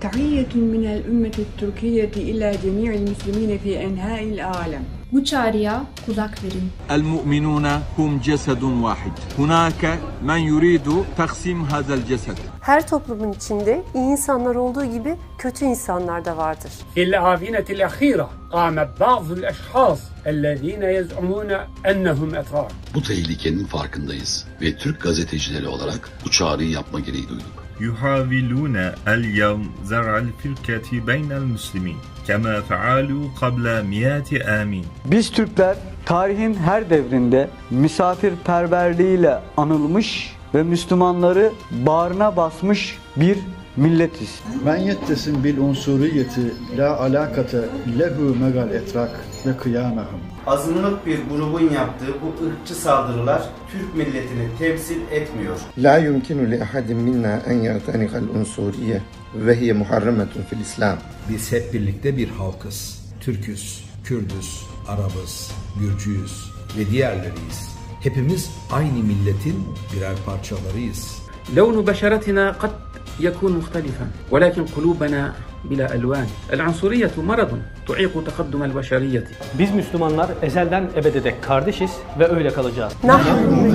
تحية من الأمة التركية إلى جميع المسلمين في أنحاء العالم Bu çağrıya kulak verin. المؤمنون هم جسد واحد هناك من يريد تقسيم هذا الجسد Her toplumun içinde iyi insanlar olduğu gibi kötü insanlar da vardır. في الآونة الأخيرة قام بعض الأشخاص الذين يزعمون أنهم أتراك Bu tehlikenin farkındayız ve Türk gazetecileri olarak bu çağrıyı yapma gereği duyduk. يحاولون اليوم زرع الفرقة بين المسلمين كما فعلوا قبل مئات آمين Biz Türkler tarihin her devrinde misafirperverliğiyle anılmış ve Müslümanları bağrına basmış bir milletiz. Men yettesin bil unsuriyeti la alakate lehu megal etrak ve kıyamahım. Azınlık bir grubun yaptığı bu ırkçı saldırılar Türk milletini temsil etmiyor. La yumkinu li ahadin minna en yatanikal unsuriye ve hiye muharremetun fil İslam. Biz hep birlikte bir halkız. Türküz, Kürdüz, Arabız, Gürcüyüz ve diğerleriyiz. Hepimiz aynı milletin birer parçalarıyız. Levnu beşeretina kat يكون مختلفا ولكن قلوبنا بلا ألوان العنصرية مرض تعيق تقدم البشرية Biz Müslümanlar ezelden ebede dek kardeşiz ve öyle kalacağız. Nahnu.